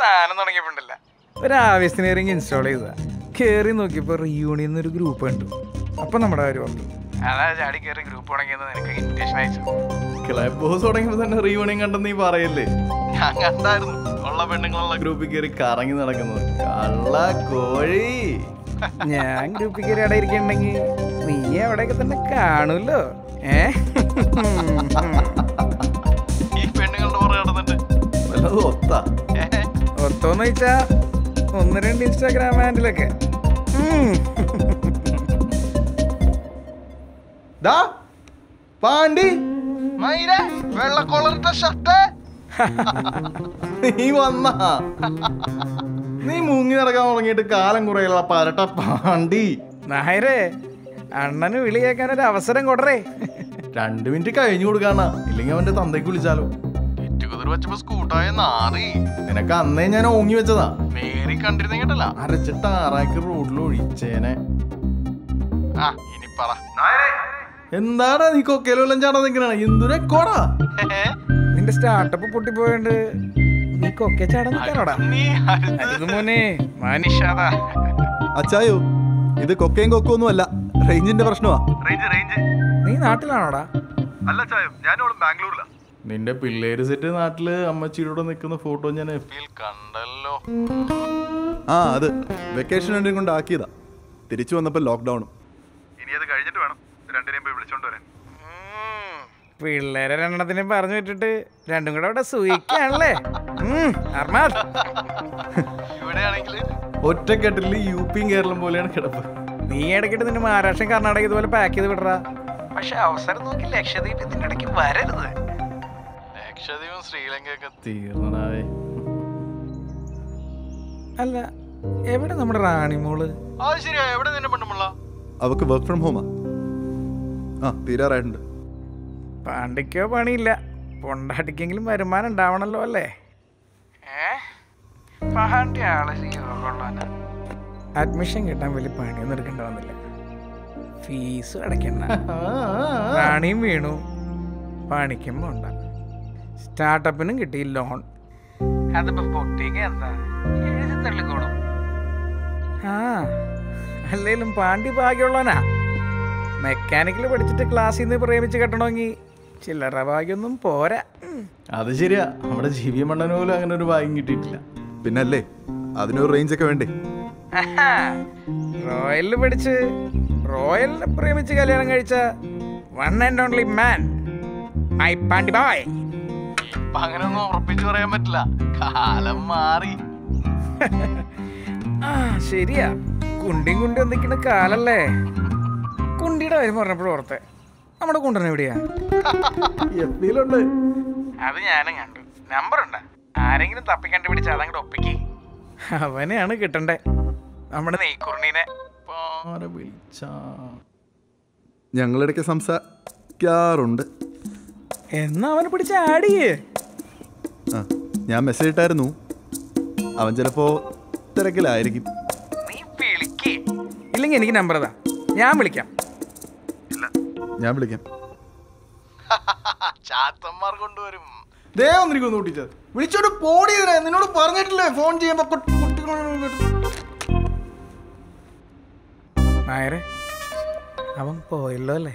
സാധനം തുടങ്ങിയപ്പോണ്ടല്ല. ഒരു ആവേശത്തിനേറിങ് ഇൻസ്റ്റാൾ ചെയ്ത കേറി നോക്കിയപ്പോ റിയൂണിയൻ ഒരു ഗ്രൂപ്പ് കണ്ടു. അപ്പൊ നമ്മുടെ കാര്യം ഓർത്തു. അതാ ചാടി കയറി ഗ്രൂപ്പ് തുടങ്ങിയത് നിനക്ക് ഇൻവിറ്റേഷൻ അയച്ചു ക്ലബ് ഹൗസ് തുടങ്ങിയപ്പോ തന്നെ റീവണിങ് കണ്ടെന്ന് നീ പറയല്ലേ? ഞാൻ കണ്ടായിരുന്നു. ഉള്ള പെണ്ണുങ്ങളുള്ള ഗ്രൂപ്പിൽ കയറി കറങ്ങി നടക്കുന്നത്. കള്ള കോഴി. ഞാൻ ഗ്രൂപ്പിൽ കയറി അവിടെ ഇരിക്കണ്ടെങ്കിൽ നീ അവിടെയൊക്കെ തന്നെ കാണുമല്ലോ ഏ? ഈ പെണ്ണുങ്ങളുടെ പുറകെ നടന്നിട്ട്. വല്ലതും ഒത്താ. ഒത്തോന്ന് വെച്ചാ ഒന്ന് രണ്ട് ഇൻസ്റ്റാഗ്രാം ഹാൻഡിലൊക്കെ പാണ്ടി. മൈരെ വെള്ള കൊളറിട്ട ഷർട്ട് നീ വന്ന. നീ മുങ്ങി നടക്കാൻ തുടങ്ങിയിട്ട് കാലം കുറയുള്ള പരട്ട പാണ്ടി. നായരെ അണ്ണന് വിളി കേൾക്കാൻ ഒരു അവസരം കൊടറേ. രണ്ട് മിനിറ്റ് കഴിഞ്ഞു കൊടുക്കാണ ഇല്ലെങ്കിൽ അവന്റെ തന്തയ്ക്ക് വിളിച്ചാലോ. കുതിർ വെച്ചപ്പോ സ്കൂട്ടായ നാറി. നിനക്ക് അന്നേ ഞാൻ ഓങ്ങി വെച്ചതാ. മേരി കണ്ടിരുന്നെങ്കിട്ടല്ല അരച്ചിട്ട് ആറാക്കി റോഡിൽ ഒഴിച്ചേനെ. ആ ഇനി പറ. എന്താടാ നീ കൊക്കയിലെല്ലാം ചാടാ നിൽക്കണ? എന്തൊരു കോടാ നിന്റെ സ്റ്റാർട്ടപ്പ് പൊട്ടിപ്പോയോണ്ട് നീ കൊക്കെ ചാടാൻ നിൽക്കാനോടാ? മോനെ മാനിഷാദാ അച്ചായോ ഇത് കൊക്കയും കൊക്കൊന്നും അല്ല. റേഞ്ചിന്റെ പ്രശ്നമാ. Range range. നീ നാട്ടിലാണോടാ? നിന്റെ പിള്ളേര് സെറ്റ് നാട്ടിൽ അമ്മച്ചിയുടെ നിൽക്കുന്ന ഫോട്ടോ ഞാൻ കണ്ടല്ലോ. ആ അത് വെക്കേഷൻ രണ്ടും കൊണ്ട് ആക്കിയതാ. തിരിച്ചു വന്നപ്പോ ലോക്ക്ഡൌണും പിള്ളേരെ രണ്ടെണ്ണത്തിനെ പറഞ്ഞു വിട്ടിട്ട് രണ്ടും കൂടെ അവിടെ സൂയിക്കാണല്ലേ? ഒറ്റക്കെട്ടിൽ യു പിയും കേരളം പോലെയാണ് കിടപ്പ്. നീ ഇടയ്ക്കിട്ട് നിന്റെ മഹാരാഷ്ട്രയും കർണാടക ഇതുപോലെ പാക്ക് ചെയ്ത് വിടറ. പക്ഷെ അവസരം നോക്കി ലക്ഷദ്വീപ് ഇതിന്റെ ഇടയ്ക്ക് വരരുത്. ലക്ഷദ്വീപും ശ്രീലങ്കയൊക്കെ തീർന്നടാവേ. അല്ല എവിടെ നമ്മുടെ റാണിമോൾ അത് ശരിയാ. എവിടെ നിന്നെ പെണ്ണുമുള്ള അവക്ക് വർക്ക് ഫ്രം ഹോമാ ആ. തീരാറായിട്ടുണ്ട്. പാണ്ടിക്കോ പണിയില്ല. പൊണ്ടാട്ടിക്കെങ്കിലും വരുമാനം ഉണ്ടാവണല്ലോ അല്ലേ? ഏ? പാണ്ടി ആളെ അഡ്മിഷൻ കിട്ടാൻ വലിയ പണിയൊന്നും എടുക്കേണ്ട വന്നില്ല. ഫീസ് അടയ്ക്കണ്ട. റാണിയും വീണു. പണിക്കും പോണ്ട സ്റ്റാർട്ടപ്പിനും കിട്ടി ലോൺ. അതിപ്പോ പൊട്ടിക്ക് എന്താ? എഴുതി തള്ളിക്കോളും ആ അല്ലേലും പാണ്ടി ഭാഗ്യമുള്ളവനാ. മെക്കാനിക്കൽ പഠിച്ചിട്ട് ക്ലാസ്സിൽ നിന്ന് പ്രേമിച്ച് കെട്ടണമെങ്കിൽ ചില്ലറ ഭാഗ്യൊന്നും പോരാ. അത് ശരിയാ. നമ്മുടെ ജീവി മണ്ണന് പോലും അങ്ങനെ ഒരു ഭാഗ്യം കിട്ടിയിട്ടില്ല. പിന്നല്ലേ അതിനൊരു റേഞ്ച് ഒക്കെ വേണ്ടേ. റോയലിൽ പഠിച്ച് റോയലിനെ പ്രേമിച്ച് കല്യാണം കഴിച്ച one and only man my Pandi boy ഇപ്പൊ അങ്ങനെ ഒന്നും ഉറപ്പിച്ചു പറയാൻ പറ്റില്ല. കാലം മാറി. ആ ശരിയാ. കുണ്ടിയും കുണ്ടി ഒന്നിക്കുന്ന കാലല്ലേ? കുണ്ടിയുടെ കാര്യം പറഞ്ഞപ്പോഴും ഓർത്തെ. നമ്മുടെ കുണ്ടൻ എവിടെയാ? എഫ്ഡിയിലുണ്ട് അത് ഞാനും കണ്ടു. നമ്പർ ഉണ്ട് ആരെങ്കിലും തപ്പി കണ്ടുപിടിച്ച് അതങ്ങോട്ട് ഒപ്പിക്ക്. അവനെയാണ് കിട്ടണ്ടേ. നമ്മുടെ നെയ്ക്കുറിനീനെ ആരെ വിളിച്ചാ? ഞങ്ങളിടയ്ക്ക് സംസാരിക്കാറുണ്ട്. എന്നാ അവനെ പിടിച്ച് ആടിയേ ആ ഞാൻ മെസ്സേജ് ഇട്ടായിരുന്നു. അവൻ ചിലപ്പോ തിരക്കിലായിരിക്കും. നീ വിളിക്കേ. ഇല്ലെങ്കിൽ എനിക്ക് നമ്പർ അതാ ഞാൻ വിളിക്കാം. ഞാൻ വിളിക്കാം. ചാത്തന്മാർ കൊണ്ടുവരും. ദേ ഒന്ന് കൂട്ടിച്ചത് വിളിച്ചോട്ട് പോടി നിന്നോട് പറഞ്ഞിട്ടില്ലേ ഫോൺ ചെയ്യുമ്പോ നായരെ അവൻ പോയല്ലോ അല്ലേ?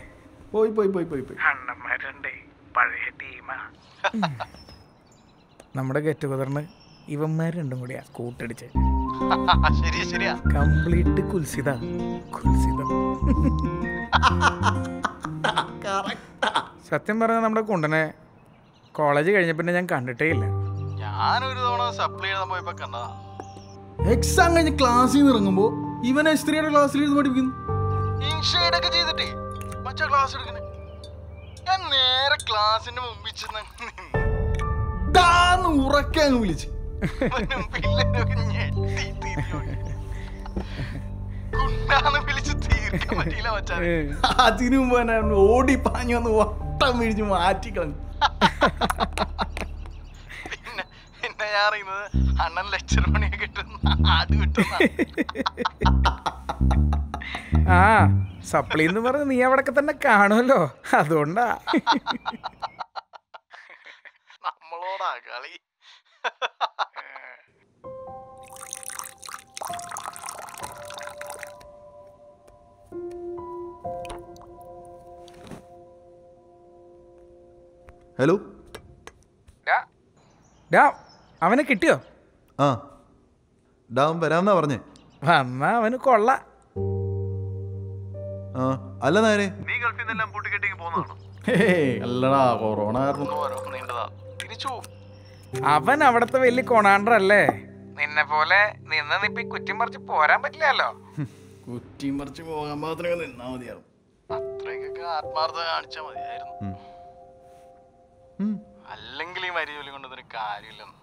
പോയി പോയി പോയി പോയി പോയി. നമ്മുടെ ഗെറ്റ് ടുഗദറിന് ഇവന്മാർ രണ്ടും കൂടിയാ കൂട്ടടിച്ച്. ശരിയാ ശരിയാ. കംപ്ലീറ്റ് കുൽസിത. കുൽസിത. സത്യം പറഞ്ഞ നമ്മുടെ കുണ്ടനെ കോളേജ് കഴിഞ്ഞ പിന്നെ ഞാൻ കണ്ടിട്ടേ ഇല്ല. ഞാനൊരു തവണ സപ്ലൈ എഴുതാൻ പോയപ്പോ കണ്ടതാ. എക്സാം കഴിഞ്ഞ് ക്ലാസ്സിൽ നിന്ന് ഇറങ്ങുമ്പോ ഇവനെ സ്ത്രീയുടെ ക്ലാസ്സിൽ ഇരുന്ന് പഠിപ്പിക്കുന്നു. ചെയ്തിട്ടേ. മറ്റേ ക്ലാസ് എടുക്കണേ. ഞാൻ നേരെ ക്ലാസ്സിന്റെ മുമ്പിൽ ചെന്ന് താന്ന് ഉറക്കെ അങ്ങ് വിളിച്ച്. അതിനു മുമ്പ് തന്നെ ഓടി പാഞ്ഞു വന്ന് വട്ടം പിടിച്ച് മാറ്റിക്കളഞ്ഞു. ഞാൻ അറിയുന്നത് അണ്ണൻ ലെക്ചർ പണിയൊക്കെ കിട്ടുന്ന ആട് കിട്ടുന്ന ആ സപ്ലി എന്ന് പറഞ്ഞ് നീ അവിടെ തന്നെ കാണുമല്ലോ. അതുകൊണ്ടാ. നമ്മളോടാ കളി. ഹലോ? ഡാ ഡാ അവനെ കിട്ടിയോ? ആ. ഡാം വരാമെന്നാ പറഞ്ഞേ. വന്നാ അവന് കൊള്ള. ആ അല്ല നേരെ നീ ഗൾഫിൽ നിന്നെല്ലാം പൂട്ടിക്കെട്ടിങ് പോകുന്നതാണോ ഹേയ്, അല്ലടാ കൊറോണ തിരിച്ചു അവൻ അവിടത്തെ വലിയ കൊണാണ്ടർ അല്ലേ നിന്നെ പോലെ നിന്ന് നിപ്പി കുറ്റം പറിച്ച് പോരാൻ പറ്റില്ലല്ലോ. കുറ്റിയും പറിച്ച് പോകാൻ മാത്രമേ നിന്നാ മതിയാവും. അത്രയ്ക്കൊക്കെ ആത്മാർത്ഥത കാണിച്ചാ മതിയായിരുന്നു. അല്ലെങ്കിൽ ഈ മരിജോലി കൊണ്ടൊരു കാര്യമില്ലെന്ന്.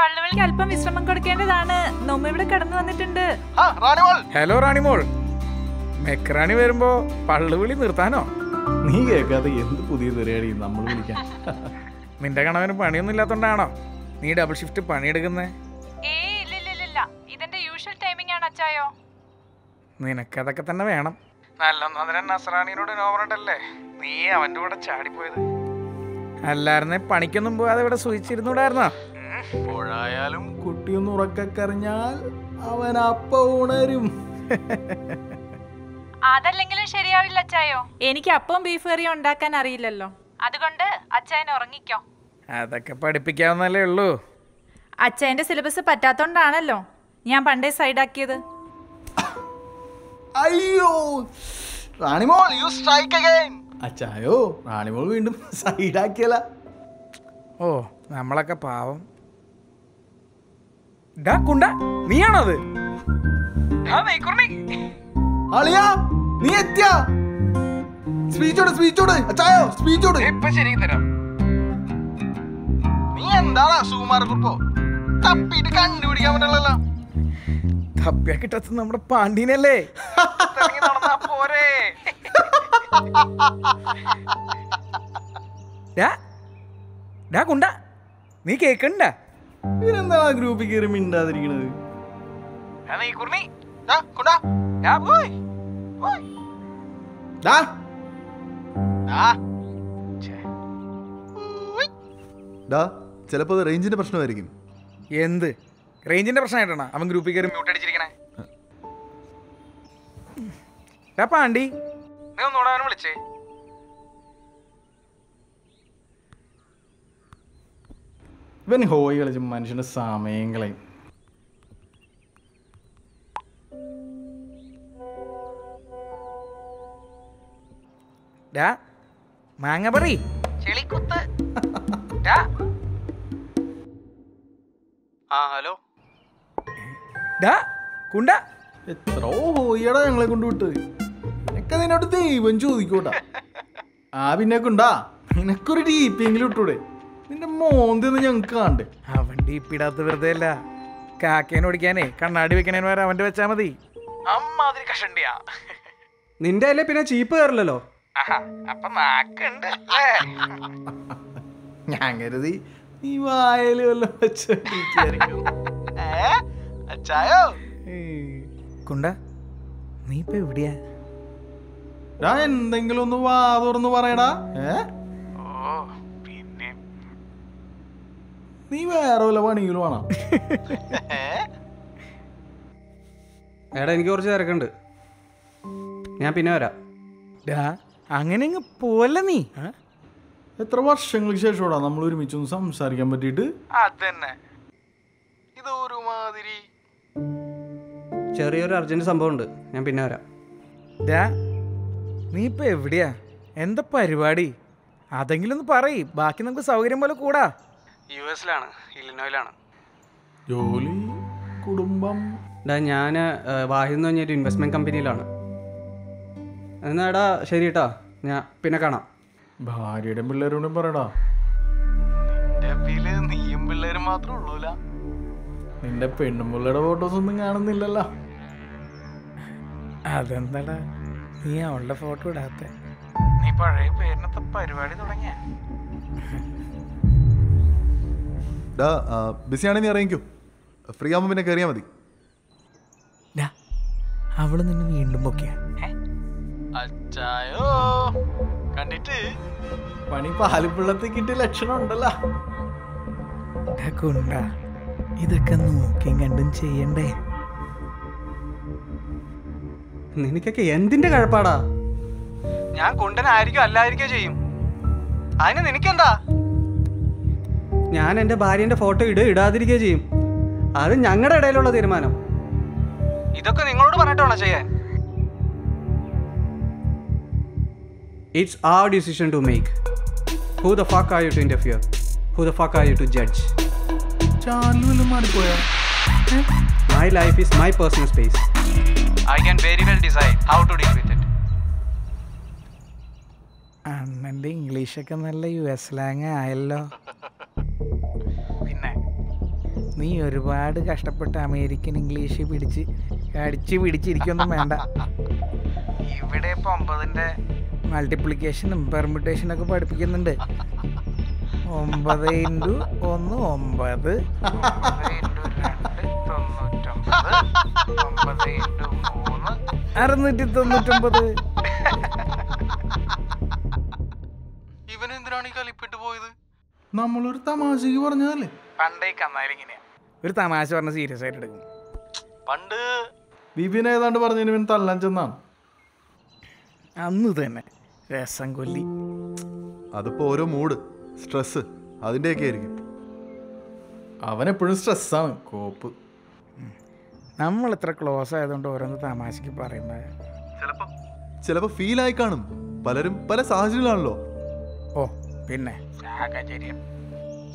പള്ളുവലിക്ക് അല്പം വിശ്രമം കൊടുക്കേണ്ടതാണ്. നമ്മ ഇവിടെ കടന്നു വന്നിട്ടുണ്ട്. ഹലോ റാണിമോൾ. മെക്രാണി വരുമ്പോ പള്ളുവിളി നിർത്താനോ? നീ കേൾക്കാതെ എന്ത് പുതിയ തെറിയാടി നമ്മൾ വിളിക്കാൻ? നിന്റെ കണവന് പണിയൊന്നും ഇല്ലാത്തോണ്ടാണോ നീ ഡബിൾ ഷിഫ്റ്റ് പണിയെടുക്കുന്നേ? ഏ ഇല്ല ഇല്ല ഇല്ല, ഇല്ല ഇതെന്റെ യൂഷ്വൽ ടൈമിംഗ് ആണ് അച്ചായോ. നിനക്കതൊക്കെ തന്നെ വേണം. നല്ല ഒന്നതിനെ നസറാണിയോട് നോവറണ്ടല്ലേ നീ അവന്റെ കൂടെ ചാടിപ്പോയത്. അല്ലായിരുന്നെ പണിക്കൊന്നും പോവാതെ ഇവിടെ സൂചിച്ചിരുന്നൂടായിരുന്നോ? എപ്പോഴായാലും കുട്ടിയൊന്ന് ഉറക്കക്കറിഞ്ഞാൽ അവൻ അപ്പ ഉണരും. അതല്ലെങ്കിലും ശരിയാവില്ല അച്ചായോ? എനിക്ക് അപ്പം ബീഫ് കറിയും ഉണ്ടാക്കാൻ അറിയില്ലല്ലോ. അതുകൊണ്ട് അച്ചായൻ ഉറങ്ങിക്കോ. അതൊക്കെ പഠിപ്പിക്കാവുന്നല്ലേ ഉള്ളൂ. അച്ചായന്റെ സിലബസ് പറ്റാത്തോണ്ടാണല്ലോ ഞാൻ പണ്ടേ സൈഡ് സൈഡാക്കിയത് അയ്യോ റാണിമോൾ യു സ്ട്രൈക്ക് അഗൈൻ അച്ചായോ റാണിമോൾ വീണ്ടും സൈഡ് സൈഡാക്കിയല്ല ഓ നമ്മളൊക്കെ പാവം. ഡാ കുണ്ട നീയാണോ അത് അളിയാ നീ എത്തിയ. സ്പീച്ചോട് സ്പീച്ചോട്. അച്ചായോ സ്പീച്ചോട്. ഇപ്പൊ ശരി തരാം. നീ തപ്പിട്ട് കണ്ടുപിടിക്കാൻ തപ്പിയാ കിട്ടാത്ത നമ്മുടെ പാണ്ഡീനല്ലേ? പോരെ. ഡാ ഡാ കുണ്ട നീ കേക്കണ്ട? ഇവരെന്താ ഗ്രൂപ്പിൽ കയറി മിണ്ടാതിരിക്കണത്. ഡാ ചിലപ്പോൾ അത് റേഞ്ചിന്റെ പ്രശ്നമായിരിക്കും. എന്ത്? റേഞ്ചിന്റെ പ്രശ്നമായിട്ടാണ്? അവൻ ഗ്രൂപ്പിൽ കയറി മ്യൂട്ട് അടിച്ചിരിക്കണേ? പാണ്ടി. നീ ഒന്നുകൂടെ അവനെ വിളിച്ചേ. ഇവൻ ഹോയി കളിച്ച് മനുഷ്യന്റെ സമയം കളയും. മാങ്ങ പറി ചെളിക്കുത്ത്. ഡാ. ആ ഹലോ. ഡാ കുണ്ട. എത്രോ ഹോയിയടാ ഞങ്ങളെ കൊണ്ട് വിട്ട്. നിനക്ക് അതിനോട് ദൈവം ചോദിക്കൂട്ടാ ആ പിന്നെ കുണ്ടാ നിനക്കൊരു ഡീപ്പെങ്കിലും ഇട്ടൂടെ. നിന്റെ മോന്തിന്ന് ഞങ്ങക്ക് കണ്ട് അവൻ ഡീപ്പിടാത്ത വെറുതെ അല്ല. കാക്കേനെ ഓടിക്കാനേ കണ്ണാടി വെക്കണേന് വേറെ അവന്റെ വെച്ചാ മതി. അമ്മാതിരി കഷണ്ടിയാ. നിന്റെ അല്ലേ പിന്നെ ചീപ്പ് കയറില്ലല്ലോ? അപ്പൊ നാക്കുണ്ട് ഞാൻ കരുതി നീ വായൽ വല്ലതും അച്ചായോ കുണ്ട നീ ഇപ്പൊ എവിടെയാ? എന്തെങ്കിലും ഒന്ന് വാ തുറന്ന് പറയടാ. ഏ ഓ പിന്നെ നീ വേറെ വല്ല പണിയിലും ആണോ? എടാ എനിക്ക് കുറച്ച് തിരക്കുണ്ട്. ഞാൻ പിന്നെ വരാം. അങ്ങനെ പോല നീ? എത്ര വർഷങ്ങൾക്ക് ശേഷമാടാ നമ്മൾ ഒരുമിച്ച് ഒന്ന് സംസാരിക്കാൻ പറ്റിയിട്ട്? അതന്നെ. ഇത് ഒരുമാതിരി. ചെറിയൊരു അർജന്റ് സംഭവം ഉണ്ട് ഞാൻ പിന്നെ വരാം. ഡാ നീ ഇപ്പൊ എവിടെയാ? എന്താ പരിപാടി? അതെങ്കിലും ഒന്ന് പറയ്. ബാക്കി നമുക്ക് സൗകര്യം പോലെ കൂടാ. യു എസിലാണ് ഇലിനോയിലാണ് ജോലി കുടുംബം. ഡാ ഞാൻ വാഹി എന്ന് പറഞ്ഞൊരു ഇൻവെസ്റ്റ്മെന്റ് കമ്പനിയിലാണ് എന്നാടാ ശരി കേട്ടാ ഞാൻ പിന്നെ കാണാം. ഭാര്യയുടെ പിള്ളേരോടും പറയടാ. നീയും പിള്ളേരും മാത്രമേ ഉള്ളൂല. നിന്റെ പെണ്ണും പിള്ളേരുടെ ഫോട്ടോസ് ഒന്നും കാണുന്നില്ലല്ലോ. അതെന്താടാ നീ അവളുടെ ഫോട്ടോ ഇടാത്ത. നീ പഴയ പേരിനത്തെ പരിപാടി തുടങ്ങിയ? ഡാ ബിസിയാണെങ്കിൽ നീ ഇറങ്ങിക്കോ ഫ്രീ ആകുമ്പോൾ പിന്നെ കയറിയാൽ മതി. അവൾ നിന്നെ വീണ്ടും പൊക്കിയ. അച്ചായോ കണ്ടിട്ട്? പണി പാലിപ്പിള്ളത്തിൽ കിട്ടിയ ലക്ഷണം ഉണ്ടല്ലോ. കുണ്ട ഇതൊക്കെ നോക്കിയും കണ്ടും ചെയ്യണ്ടേ? നിനക്കൊക്കെ എന്തിന്റെ കഴപ്പാടാ? ഞാൻ കൊണ്ടനായിരിക്കും അല്ലായിരിക്കോ ചെയ്യും. അതിന് നിനക്കെന്താ? ഞാൻ എന്റെ ഭാര്യന്റെ ഫോട്ടോ ഇട ഇടാതിരിക്കുക ചെയ്യും. അത് ഞങ്ങളുടെ ഇടയിലുള്ള തീരുമാനം. ഇതൊക്കെ നിങ്ങളോട് പറഞ്ഞിട്ടാണോ ചെയ്യാൻ? It's our decision to make who the fuck are you to interfere who the fuck are you to judge my life is my personal space I can very well decide how to deal with it അണ്ണന്റെ ഇംഗ്ലീഷൊക്കെ നല്ല U S slang ആയല്ലോ. നീ ഒരുപാട് കഷ്ടപ്പെട്ട് American English പിടിച്ച് അടിച്ച് പിടിച്ചിരിക്കൊന്നും വേണ്ട. ഇവിടെ ഇപ്പൊ ഒമ്പതിന്റെ മൾട്ടിപ്ലിക്കേഷനും പെർമിറ്റേഷനും ഒക്കെ പഠിപ്പിക്കുന്നുണ്ട്. ഒമ്പത് ഇന്റു ഒന്ന് ഒമ്പത്. അറുന്നൂറ്റി തൊണ്ണൂറ്റൊമ്പത്. ഇവനെന്തിനാണ് ഈ കളിപ്പിട്ട് പോയത്? നമ്മളൊരു തമാശക്ക് പറഞ്ഞതല്ലേ? പണ്ടേ കന്നാലും ഇങ്ങനെയാ ഒരു തമാശ പറഞ്ഞ സീരിയസ് ആയിട്ട് എടുക്കും. പണ്ട് ബിബിൻ ഏതാണ്ട് പറഞ്ഞു ഇവൻ തല്ലാൻ ചെന്നാണ്. അന്ന് തന്നെ രസം കൊല്ലി. അതിപ്പോ ഓരോ മൂഡ് സ്ട്രെസ് അതിന്റെയൊക്കെ ആയിരിക്കും. അവൻ എപ്പോഴും സ്ട്രെസ്സാണ് കോപ്പ്. നമ്മൾ ഇത്ര ക്ലോസ് ആയതുകൊണ്ട് ഓരോന്ന് തമാശക്ക് പറയുന്നത് ഫീൽ ആയി കാണും. പലരും പല സാഹചര്യങ്ങളാണല്ലോ ഓ പിന്നെ? സാഹചര്യം.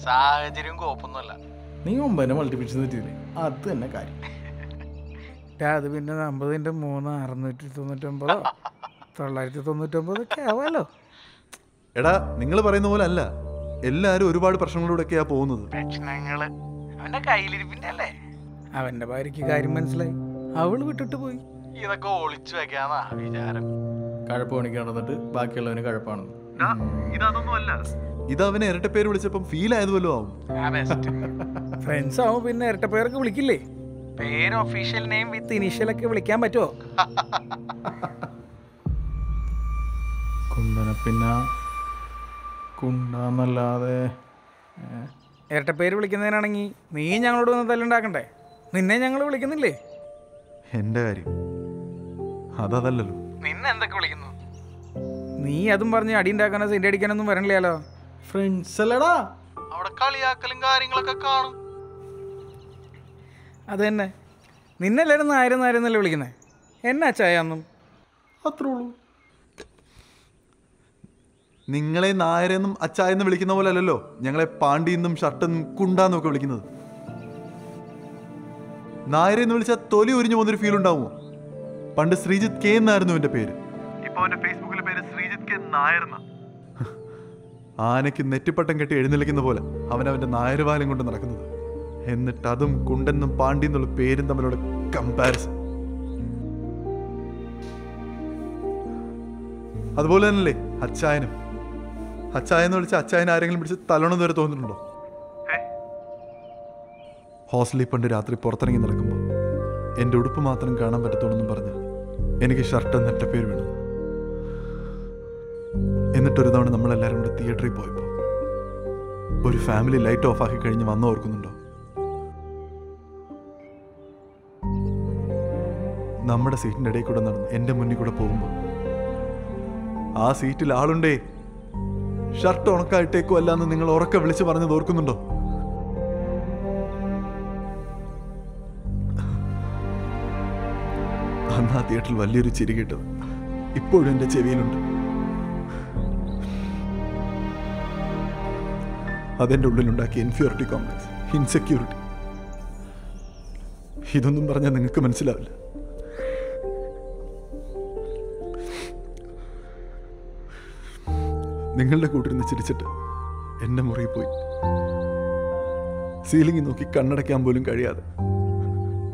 സാഹചര്യം കോപ്പൊന്നുമല്ല. നീ ഒമ്പതിനെ മൾട്ടിപ്പിച്ച് തെറ്റിയില്ലേ? അത് തന്നെ കാര്യം. അത് പിന്നെ അമ്പതിന്റെ മൂന്ന് അറുന്നൂറ്റി തൊണ്ണൂറ്റൊമ്പതോ? തൊള്ളായിരത്തി തൊണ്ണൂറ്റൊമ്പത് ഒക്കെ ആവാലോ? എടാ നിങ്ങൾ പറയുന്ന പോലെ അല്ല. എല്ലാരും ഒരുപാട് പ്രശ്നങ്ങളിലൂടെയൊക്കെയാ പോകുന്നത്. പ്രശ്നങ്ങൾ. അവന്റെ കയ്യിലിരിപ്പിന്റെ അല്ലേ അവന്റെ ഭാര്യക്ക് കാര്യം മനസ്സിലായി. അവൾ വിട്ടിട്ട് പോയി. ഇതൊക്കെ ഒളിച്ചു വെക്കാന്നാ വിചാരം. കഴപ്പ് പണിക്ക് നടന്നിട്ട് ബാക്കിയുള്ളവന് കഴപ്പാണെന്ന് ഇത് അവനെ ഇരട്ട പേര് വിളിച്ചപ്പം ഫീൽ ആയതുപോലും ആവും. ഫ്രണ്ട്സ് ആവും പിന്നെ ഇരട്ടപ്പേരൊക്കെ വിളിക്കില്ലേ? പേര് ഒഫീഷ്യൽ നെയിം വിത്ത് ഇനീഷ്യൽ ഒക്കെ വിളിക്കാൻ പറ്റുമോ കുണ്ടന പിന്നെ കുണ്ടെന്നല്ലാതെ ഇരട്ടപ്പേര് വിളിക്കുന്നതിനാണെങ്കിൽ നീ ഞങ്ങളോട് വന്ന് തല്ലുണ്ടാക്കണ്ടേ നിന്നെ ഞങ്ങൾ വിളിക്കുന്നില്ലേ? എന്റെ കാര്യം. അതല്ലല്ലോ നിന്നെ എന്തൊക്കെ വിളിക്കുന്നു? നീ അതും പറഞ്ഞ് അടി ഉണ്ടാക്കാനോ സെന്റ് അടിക്കാനൊന്നും വരണില്ലല്ലോ. ഫ്രണ്ട്സ് അല്ലടാ. അവിടെ കളിയാക്കലും കാര്യങ്ങളൊക്കെ കാണും. അത് തന്നെ നിന്നെല്ലാരും നായരും നായരും എന്നല്ലേ വിളിക്കുന്നത് എന്നാ ചായ അന്നും? അത്രേ ഉള്ളൂ. നിങ്ങളെ നായരെന്നും അച്ചായെന്നും വിളിക്കുന്ന പോലെ അല്ലല്ലോ ഞങ്ങളെ പാണ്ടിയെന്നും ഷർട്ടെന്നും കുണ്ടാന്നും ഒക്കെ വിളിക്കുന്നത്. നായരെന്ന് വിളിച്ചാൽ തൊലി ഉരിഞ്ഞു പോകുന്നൊരു ഫീൽ ഉണ്ടാവുമോ? പണ്ട് ശ്രീജിത്ത് കെ എന്നായിരുന്നു എന്റെ പേര്? ഇപ്പൊ അവന്റെ ഫേസ്ബുക്കിലെ പേര് ശ്രീജിത്ത് കെ നായർ ആനയ്ക്ക് നെറ്റിപ്പട്ടം കെട്ടി എഴുന്നള്ളിക്കുന്ന പോലെ അവൻ അവന്റെ നായരുവാലം കൊണ്ട് നടക്കുന്നത്. എന്നിട്ട് അതും കുണ്ടെന്നും പാണ്ടി എന്നുള്ള പേരും തമ്മിലുള്ള കമ്പാരിസൺ അതുപോലെ തന്നെയല്ലേ അച്ചായനും? അച്ചായെന്ന് വിളിച്ച അച്ചായൻ ആരെങ്കിലും പിടിച്ച് തലോണം വരെ തോന്നുന്നുണ്ടോ? ഹോസ്റ്റലിൽ പണ്ട് രാത്രി പുറത്തിറങ്ങി നടക്കുമ്പോൾ എന്റെ ഉടുപ്പ് മാത്രം കാണാൻ പറ്റത്തുള്ളൂ പറഞ്ഞ് എനിക്ക് ഷർട്ട് എന്നിട്ട പേര് വേണം. എന്നിട്ടൊരു തവണ നമ്മളെല്ലാവരും കൂടെ തിയേറ്ററിൽ പോയപ്പോൾ ഒരു ഫാമിലി ലൈറ്റ് ഓഫ് ആക്കി കഴിഞ്ഞ് വന്നു ഓർക്കുന്നുണ്ടോ? നമ്മുടെ സീറ്റിന്റെ ഇടയിൽ കൂടെ നടന്നു. എന്റെ മുന്നിൽ കൂടെ പോകുമ്പോൾ ആ സീറ്റിൽ ആളുണ്ടേ. ഷർട്ട് ഉണക്കായിട്ടേക്കോ അല്ലാന്ന് നിങ്ങൾ ഉറക്കെ വിളിച്ച് പറഞ്ഞത് ഓർക്കുന്നുണ്ടോ? അന്ന് ആ തിയേറ്ററിൽ വലിയൊരു ചിരി കിട്ടത്. ഇപ്പോഴും എന്റെ ചെവിയിലുണ്ട്. അതെന്റെ ഉള്ളിലുണ്ടാക്കിയ ഇൻഫ്യൂരിറ്റി കോംപ്ലക്സ് ഇൻസെക്യൂരിറ്റി ഇതൊന്നും പറഞ്ഞാൽ നിങ്ങൾക്ക് മനസ്സിലാവില്ല. നിങ്ങളുടെ കൂട്ടിരുന്ന് ചിരിച്ചിട്ട് എന്റെ മുറിയിൽ പോയി. സീലിംഗ് നോക്കി കണ്ണടയ്ക്കാൻ പോലും കഴിയാതെ.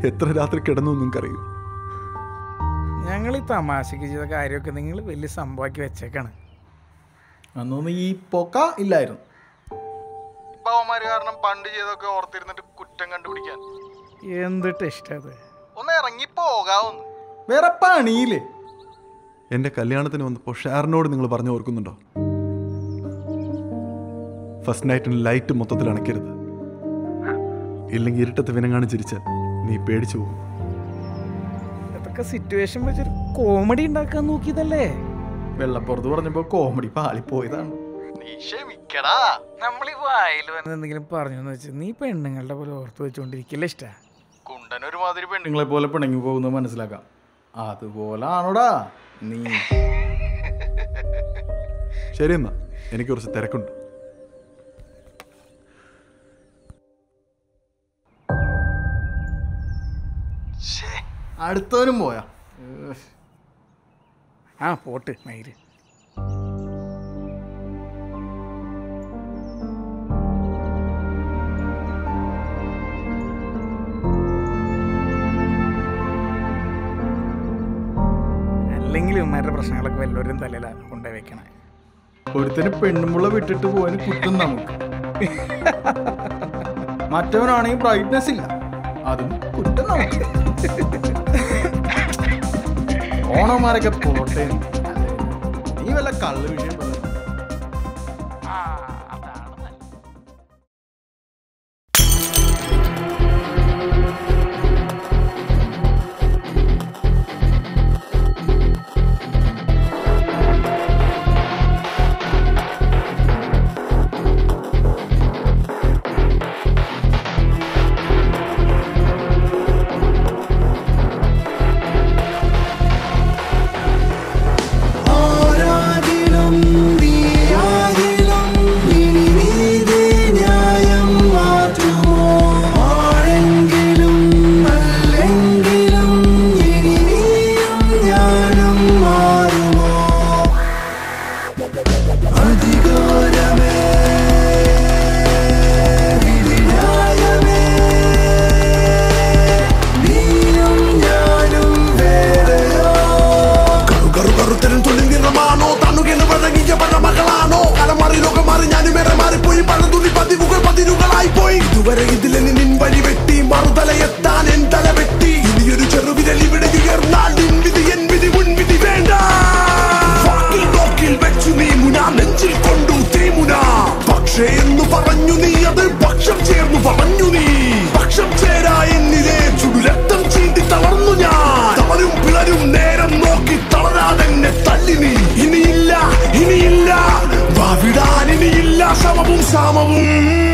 എത്ര രാത്രി കിടന്നു കറിയും ഞങ്ങൾ ഈ തമാശക്ക് ചെയ്ത കാര്യമൊക്കെ നിങ്ങൾ വലിയ സംഭവമാക്കി വെച്ചേക്കാണ്. അന്നൊന്നും ഈ പൊക്ക ഇല്ലായിരുന്നു. പാവന്മാര് കാരണം പണ്ട് ചെയ്തൊക്കെ ഓർത്തിരുന്നിട്ട് കുറ്റം കണ്ടുപിടിക്കാൻ. എന്തിട്ട് ഇഷ്ടത് ഒന്ന് ഇറങ്ങി പോകാവുന്നു വേറെ പണിയില്ലേ? എന്റെ കല്യാണത്തിന് വന്നപ്പോൾ ഷാറിനോട് നിങ്ങൾ പറഞ്ഞു ഓർക്കുന്നുണ്ടോ? ഫസ്റ്റ് നൈറ്റിന് ലൈറ്റ് മൊത്തത്തിൽ അണയ്ക്കരുത്. ഇല്ലെങ്കിൽ ഇരുട്ടത്ത് വിനങ്ങാണ് ചിരിച്ചാൽ നീ പേടിച്ചു പോകും. ഇതൊക്കെ സിറ്റുവേഷൻ വെച്ചൊരു കോമഡി ഉണ്ടാക്കാൻ നോക്കിയതല്ലേ? വെള്ളപ്പുറത്ത് പറഞ്ഞപ്പോ കോമഡി പാളിപ്പോയതാണ്. നമ്മൾ ഈ വായിൽ വന്ന് എന്തെങ്കിലും പറഞ്ഞു എന്ന് വെച്ച് നീ പെണ്ണുങ്ങളുടെ പോലെ ഓർത്ത് വെച്ചോണ്ടിരിക്കില്ല ഇഷ്ട? കുണ്ടൻ ഒരുമാതിരി പെണ്ണുങ്ങളെ പോലെ പിണങ്ങി പോകുന്നത് മനസ്സിലാക്കാം. അതുപോലാണോടാ നീ? ശരി എന്നാ എനിക്ക് കുറച്ച് തിരക്കുണ്ട്. അടുത്തവനും പോയാ. ആ പോട്ട് മയിൽ. അല്ലെങ്കിൽ ഇവന്മാരുടെ പ്രശ്നങ്ങളൊക്കെ വല്ലവരും തലയിലാണ് കൊണ്ടുപോയി വെക്കണേ. ഒരുത്തിന് പെണ്ണുമുള്ള വിട്ടിട്ട് പോകാൻ കുറ്റം നമുക്ക്. മറ്റവനാണെങ്കിൽ ബ്രൈറ്റ്നെസ് ഇല്ല. അതും ഓണന്മാരൊക്കെ പോട്ടെ. നീ വല്ല കള്ള് വിഷയം Sama boom, sama boom.